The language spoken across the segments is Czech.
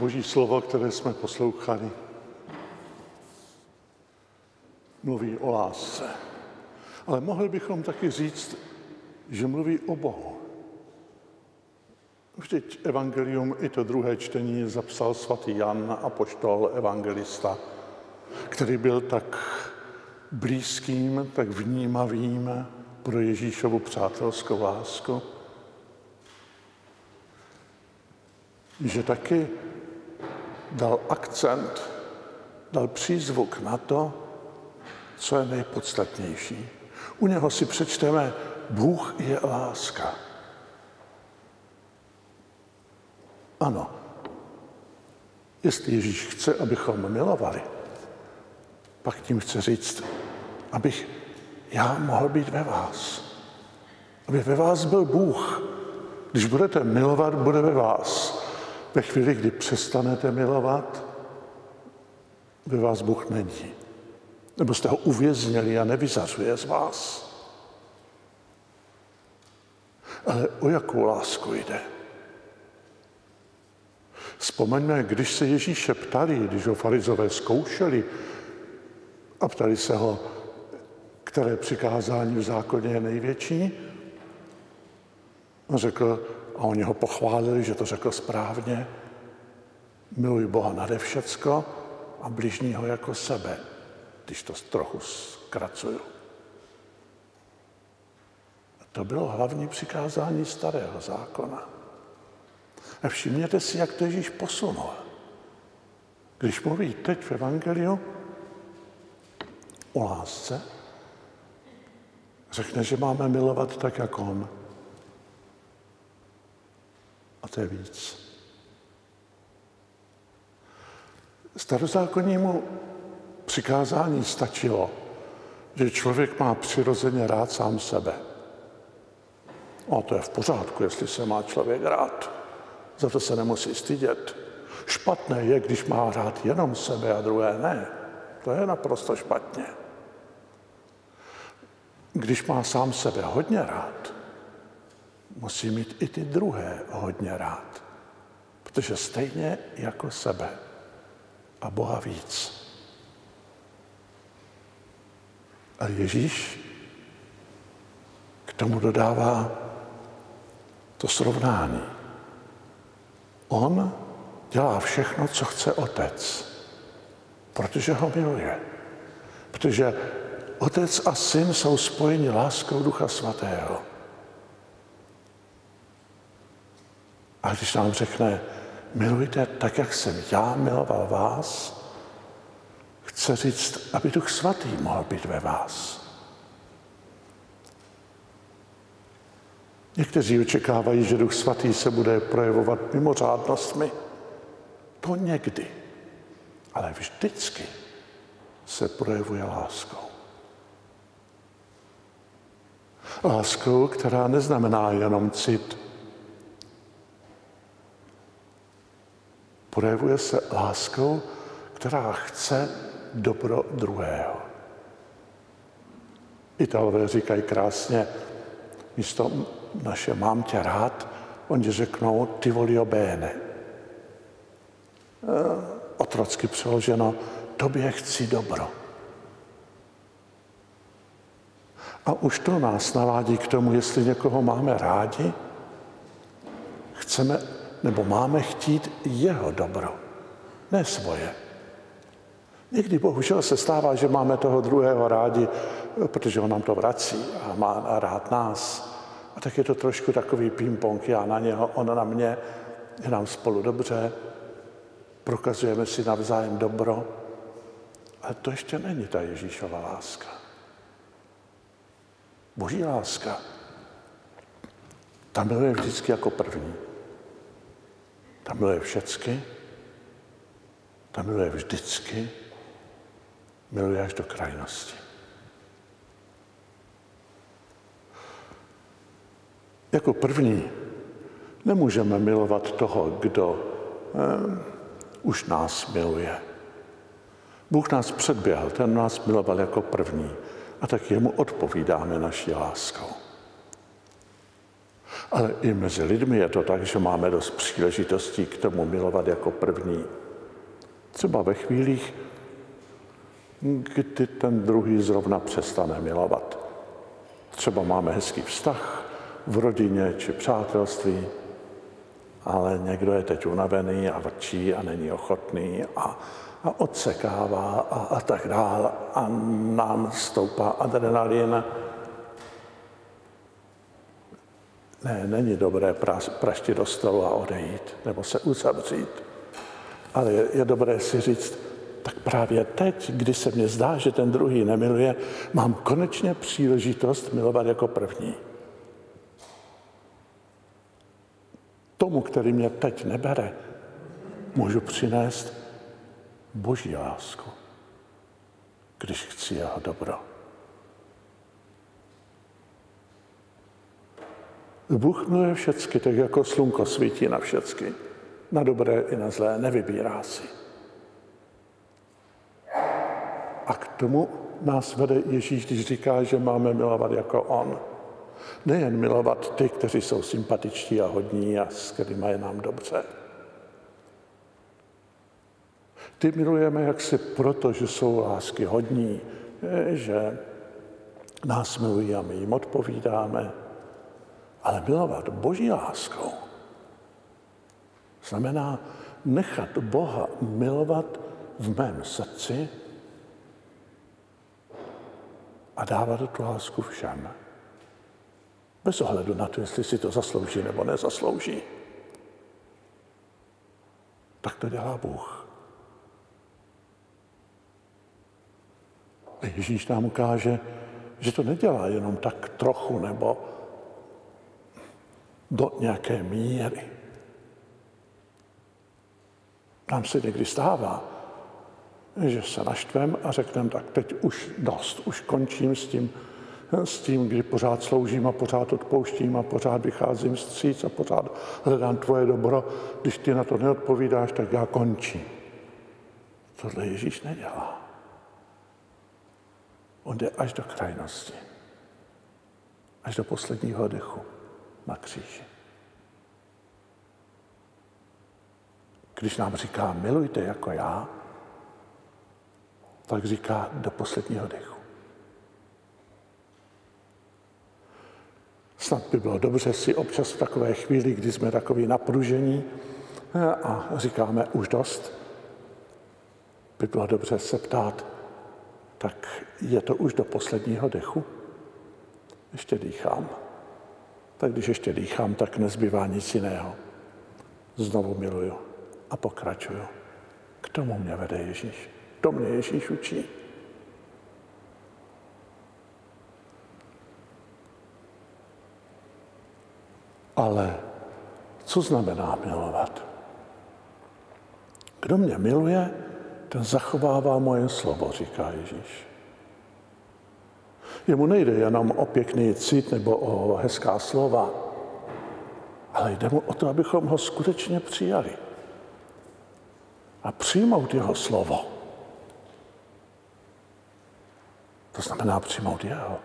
Boží slovo, které jsme poslouchali, mluví o lásce. Ale mohli bychom taky říct, že mluví o Bohu. Vždyť evangelium i to druhé čtení zapsal svatý Jan, apoštol evangelista, který byl tak blízkým, tak vnímavým pro Ježíšovu přátelskou lásku, že taky dal akcent, dal přízvuk na to, co je nejpodstatnější. U něho si přečteme, Bůh je láska. Ano, jestli Ježíš chce, abychom milovali, pak tím chce říct, abych já mohl být ve vás. Aby ve vás byl Bůh. Když budete milovat, bude ve vás. Ve chvíli, kdy přestanete milovat, ve vás Bůh není. Nebo jste ho uvěznili a nevyzařuje z vás. Ale o jakou lásku jde? Vzpomeňme, když se Ježíše ptali, když ho farizové zkoušeli a ptali se ho, které přikázání v zákoně je největší. Řekl, a oni ho pochválili, že to řekl správně, miluj Boha nade všecko a bližního jako sebe, když to trochu zkracuju. To bylo hlavní přikázání starého zákona. A všimněte si, jak to Ježíš posunul. Když mluví teď v Evangeliu o lásce, Řekne, že máme milovat tak, jak on. To je víc. Starozákonnímu přikázání stačilo, že člověk má přirozeně rád sám sebe. A to je v pořádku, jestli se má člověk rád. Za to se nemusí stydět. Špatné je, když má rád jenom sebe a druhé ne. To je naprosto špatně když má sám sebe hodně rád, musí mít i ty druhé hodně rád. Protože stejně jako sebe a Boha víc. A Ježíš k tomu dodává to srovnání. On dělá všechno, co chce otec, protože ho miluje. Protože Otec a syn jsou spojeni láskou Ducha Svatého. A když nám řekne, milujte tak, jak jsem já miloval vás, chce říct, aby Duch Svatý mohl být ve vás. Někteří očekávají, že Duch Svatý se bude projevovat mimořádnostmi. To někdy, ale vždycky se projevuje láskou. Láskou, která neznamená jenom cit. Projevuje se láskou, která chce dobro druhého. Italové říkají krásně, místo naše mám tě rád, oni řeknou ty volio bene. E, otrocky přeloženo, tobě chci dobro. A už to nás navádí k tomu, jestli někoho máme rádi, chceme nebo máme chtít jeho dobro, ne svoje. Někdy bohužel se stává, že máme toho druhého rádi, protože on nám to vrací a má rád nás. A tak je to trošku takový ping-pong, já na něho, on na mě, je nám spolu dobře, prokazujeme si navzájem dobro, ale to ještě není ta Ježíšova láska. Boží láska, ta miluje vždycky jako první. Ta miluje všecky, ta miluje vždycky, miluje až do krajnosti. Jako první nemůžeme milovat toho, kdo eh, už nás miluje. Bůh nás předběhl, ten nás miloval jako první a tak jemu odpovídáme naší láskou. Ale i mezi lidmi je to tak, že máme dost příležitostí k tomu milovat jako první. Třeba ve chvílích, kdy ten druhý zrovna přestane milovat. Třeba máme hezký vztah v rodině či přátelství, ale někdo je teď unavený a vrčí a není ochotný a, a odsekává a, a tak dál a nám stoupá adrenalin. Ne, není dobré praštit do stolu a odejít nebo se uzavřít. Ale je, je dobré si říct, tak právě teď, kdy se mně zdá, že ten druhý nemiluje, mám konečně příležitost milovat jako první. Tomu, který mě teď nebere, můžu přinést boží lásku, když chci jeho dobro. Bůh miluje všecky, tak jako slunko svítí na všecky. Na dobré i na zlé, nevybírá si. A k tomu nás vede Ježíš, když říká, že máme milovat jako On. Nejen milovat ty, kteří jsou sympatičtí a hodní a s kterými je nám dobře. Ty milujeme jaksi proto, že jsou lásky hodní, že nás milují a my jim odpovídáme. Ale milovat Boží láskou znamená nechat Boha milovat v mém srdci a dávat tu lásku všem. Bez ohledu na to, jestli si to zaslouží nebo nezaslouží. Tak to dělá Bůh. A Ježíš nám ukáže, že to nedělá jenom tak trochu nebo do nějaké míry. Nám se někdy stává, že se naštvem a řekneme, tak teď už dost, už končím s tím, s tím, kdy pořád sloužím a pořád odpouštím a pořád vycházím stříc a pořád hledám tvoje dobro. Když ty na to neodpovídáš, tak já končím. Tohle Ježíš nedělá. On jde až do krajnosti. Až do posledního dechu na kříži. Když nám říká, milujte jako já, tak říká do posledního dechu. Snad by bylo dobře si občas v takové chvíli, kdy jsme takový napružení a říkáme už dost, by bylo dobře se ptát, tak je to už do posledního dechu? Ještě dýchám. Tak když ještě dýchám, tak nezbývá nic jiného. Znovu miluju a pokračuju. K tomu mě vede Ježíš. To mě Ježíš učí. Ale co znamená milovat? Kdo mě miluje, ten zachovává moje slovo, říká Ježíš. Jemu nejde jenom o pěkný cit nebo o hezká slova, ale jde mu o to, abychom ho skutečně přijali. A přijmout jeho slovo. To znamená přijmout jeho.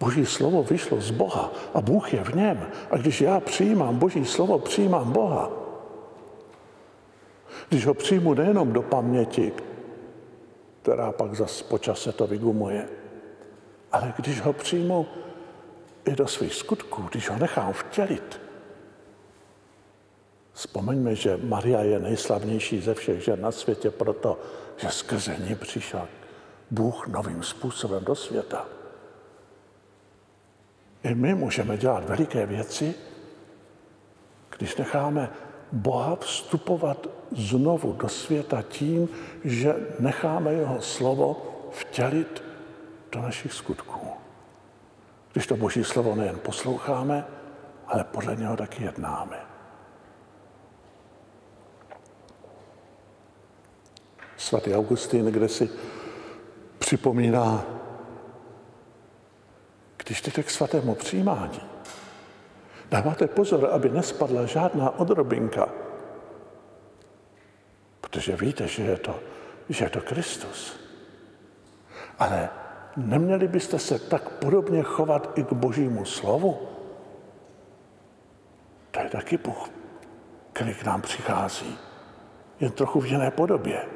Boží slovo vyšlo z Boha a Bůh je v něm. A když já přijímám Boží slovo, přijímám Boha. Když ho přijmu nejenom do paměti, která pak zas po čase to vygumuje, ale když ho přijmu i do svých skutků, když ho nechám vtělit. Vzpomeňme, že Maria je nejslavnější ze všech žen na světě proto, že skrze ní přišel Bůh novým způsobem do světa. I my můžeme dělat veliké věci, když necháme Boha vstupovat znovu do světa tím, že necháme jeho slovo vtělit do našich skutků. Když to Boží slovo nejen posloucháme, ale podle něho taky jednáme. Svatý Augustín, kde si připomíná, když jdete k svatému přijímání, dáváte pozor, aby nespadla žádná odrobinka, protože víte, že je to, že je to Kristus. Ale neměli byste se tak podobně chovat i k božímu slovu? To je taky Bůh, který k nám přichází, jen trochu v jiné podobě.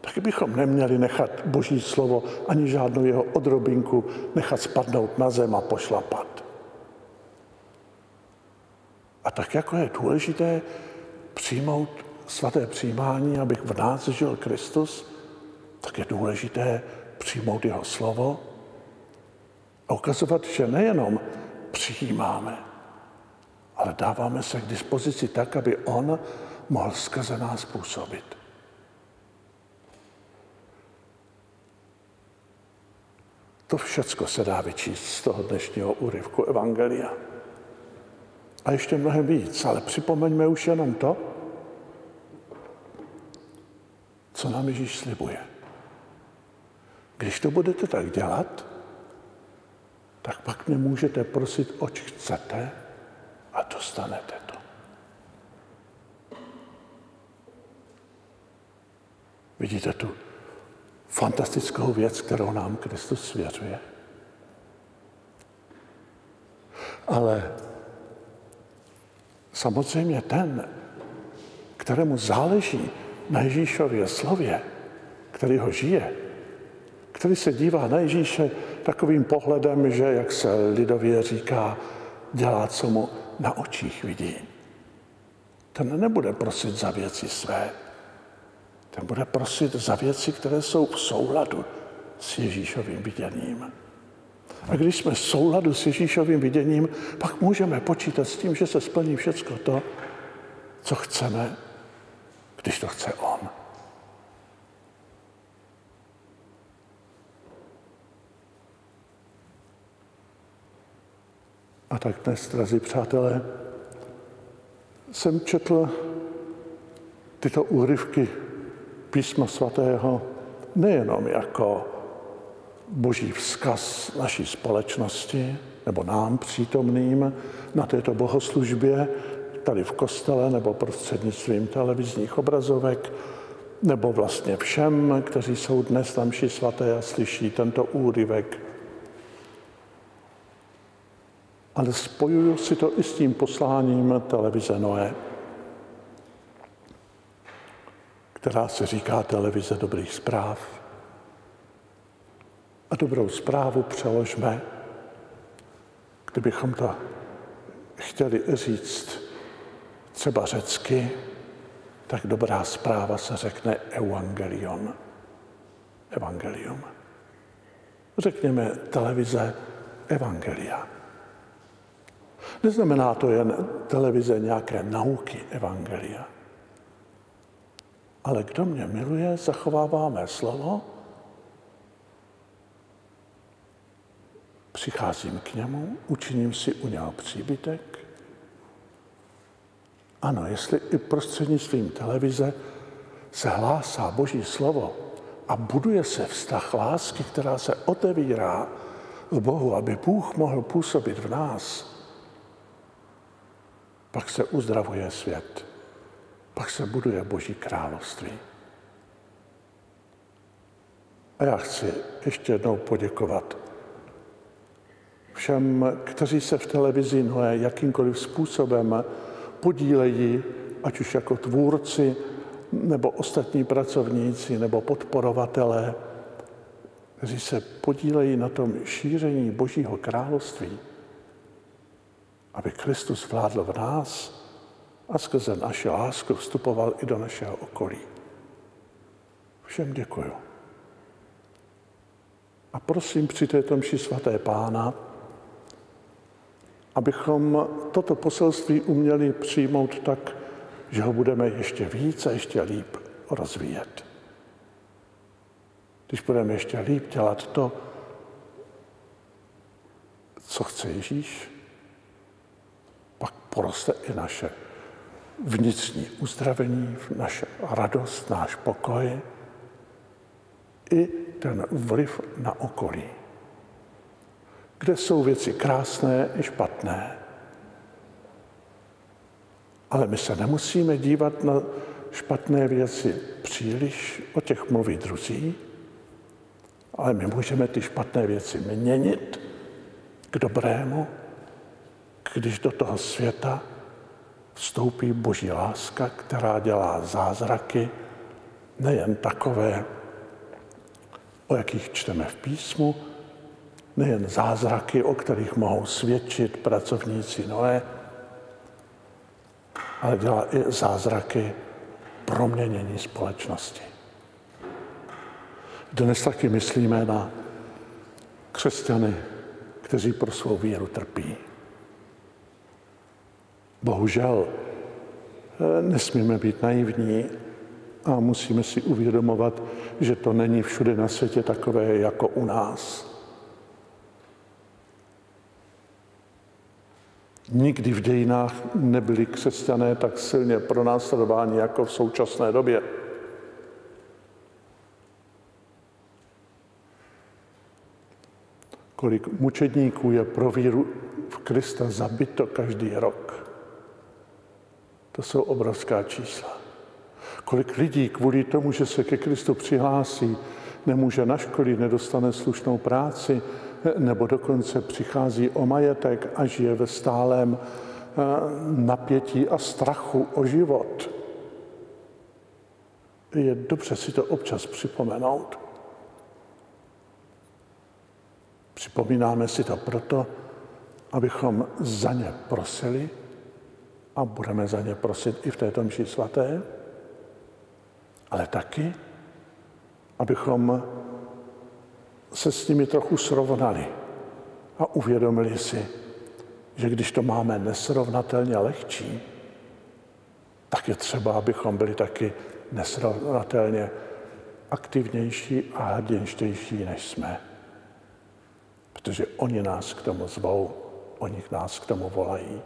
Taky bychom neměli nechat Boží slovo ani žádnou jeho odrobinku nechat spadnout na zem a pošlapat. A tak jako je důležité přijmout svaté přijímání, abych v nás žil Kristus, tak je důležité přijmout jeho slovo a ukazovat, že nejenom přijímáme, ale dáváme se k dispozici tak, aby on mohl skrze nás působit. To všecko se dá vyčíst z toho dnešního úryvku Evangelia. A ještě mnohem víc, ale připomeňme už jenom to, co nám Ježíš slibuje. Když to budete tak dělat, tak pak mě můžete prosit, oč chcete a dostanete to. Vidíte tu fantastickou věc, kterou nám Kristus svěřuje? Ale samozřejmě ten, kterému záleží na Ježíšově slově, který ho žije, který se dívá na Ježíše takovým pohledem, že, jak se lidově říká, dělá, co mu na očích vidí. Ten nebude prosit za věci své. Ten bude prosit za věci, které jsou v souladu s Ježíšovým viděním. A když jsme v souladu s Ježíšovým viděním, pak můžeme počítat s tím, že se splní všechno to, co chceme, když to chce On. A tak dnes, drazí přátelé, jsem četl tyto úryvky písma svatého nejenom jako boží vzkaz naší společnosti nebo nám přítomným na této bohoslužbě, tady v kostele nebo prostřednictvím televizních obrazovek, nebo vlastně všem, kteří jsou dnes tam svaté a slyší tento úryvek ale spojuju si to i s tím posláním televize Noé, která se říká televize dobrých zpráv. A dobrou zprávu přeložme, kdybychom to chtěli říct třeba řecky, tak dobrá zpráva se řekne evangelion. Evangelium. Řekněme televize Evangelia. Neznamená to jen televize nějaké nauky Evangelia. Ale kdo mě miluje, zachovává mé slovo, přicházím k němu, učiním si u něho příbytek. Ano, jestli i prostřednictvím televize se hlásá Boží slovo a buduje se vztah lásky, která se otevírá k Bohu, aby Bůh mohl působit v nás, pak se uzdravuje svět, pak se buduje Boží království. A já chci ještě jednou poděkovat všem, kteří se v televizi Noé jakýmkoliv způsobem podílejí, ať už jako tvůrci, nebo ostatní pracovníci, nebo podporovatelé, kteří se podílejí na tom šíření Božího království aby Kristus vládl v nás a skrze naši lásku vstupoval i do našeho okolí. Všem děkuju. A prosím při této mši svaté pána, abychom toto poselství uměli přijmout tak, že ho budeme ještě více, ještě líp rozvíjet. Když budeme ještě líp dělat to, co chce Ježíš, poroste i naše vnitřní uzdravení, naše radost, náš pokoj, i ten vliv na okolí. Kde jsou věci krásné i špatné. Ale my se nemusíme dívat na špatné věci příliš, o těch mluví druzí, ale my můžeme ty špatné věci měnit k dobrému, když do toho světa vstoupí boží láska, která dělá zázraky, nejen takové, o jakých čteme v písmu, nejen zázraky, o kterých mohou svědčit pracovníci Noé, ale dělá i zázraky proměnění společnosti. Dnes taky myslíme na křesťany, kteří pro svou víru trpí. Bohužel eh, nesmíme být naivní a musíme si uvědomovat, že to není všude na světě takové jako u nás. Nikdy v dějinách nebyli křesťané tak silně pronásledováni jako v současné době. Kolik mučedníků je pro víru v Krista zabito každý rok. To jsou obrovská čísla. Kolik lidí kvůli tomu, že se ke Kristu přihlásí, nemůže na školy, nedostane slušnou práci, nebo dokonce přichází o majetek a žije ve stálem eh, napětí a strachu o život. Je dobře si to občas připomenout. Připomínáme si to proto, abychom za ně prosili a budeme za ně prosit i v této mši svaté, ale taky, abychom se s nimi trochu srovnali a uvědomili si, že když to máme nesrovnatelně lehčí, tak je třeba, abychom byli taky nesrovnatelně aktivnější a hrdinštější, než jsme. Protože oni nás k tomu zvou, oni nás k tomu volají.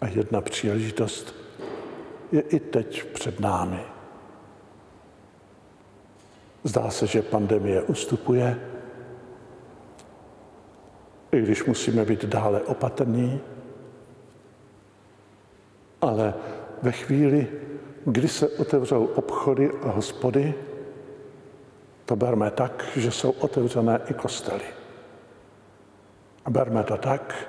A jedna příležitost je i teď před námi. Zdá se, že pandemie ustupuje, i když musíme být dále opatrní, ale ve chvíli, kdy se otevřou obchody a hospody, to berme tak, že jsou otevřené i kostely. A berme to tak,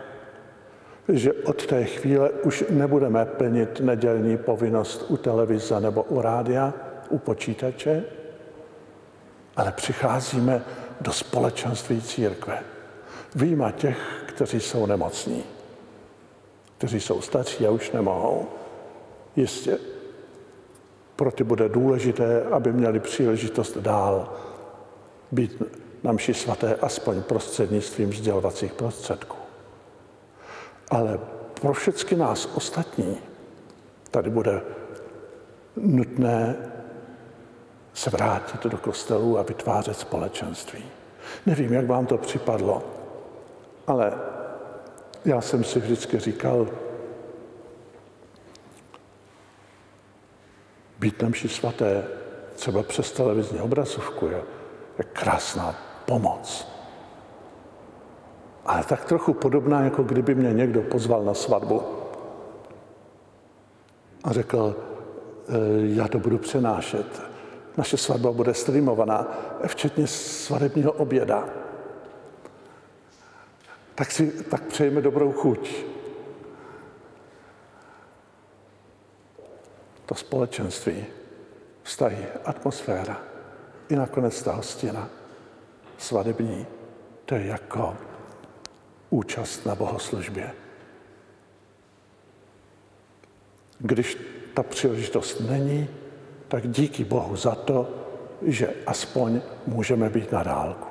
že od té chvíle už nebudeme plnit nedělní povinnost u televize nebo u rádia, u počítače, ale přicházíme do společenství církve. Výjima těch, kteří jsou nemocní, kteří jsou starší a už nemohou. Jistě pro ty bude důležité, aby měli příležitost dál být na mši svaté aspoň prostřednictvím sdělovacích prostředků. Ale pro všechny nás ostatní tady bude nutné se vrátit do kostelů a vytvářet společenství. Nevím, jak vám to připadlo, ale já jsem si vždycky říkal, být na mši svaté třeba přes televizní obrazovku je, je krásná pomoc. Ale tak trochu podobná, jako kdyby mě někdo pozval na svatbu a řekl, e, já to budu přenášet. Naše svatba bude streamovaná, včetně svadebního oběda. Tak si tak přejeme dobrou chuť. To společenství, vztahy, atmosféra i nakonec ta hostina svadební, to je jako účast na bohoslužbě. Když ta příležitost není, tak díky Bohu za to, že aspoň můžeme být na dálku.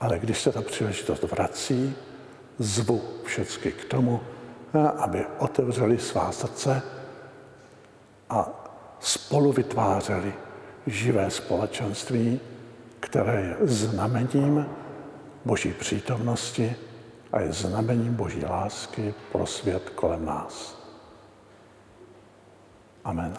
Ale když se ta příležitost vrací, zvu všechny k tomu, aby otevřeli svá srdce a spolu vytvářeli živé společenství, které je znamením Boží přítomnosti a je znamením Boží lásky pro svět kolem nás. Amen.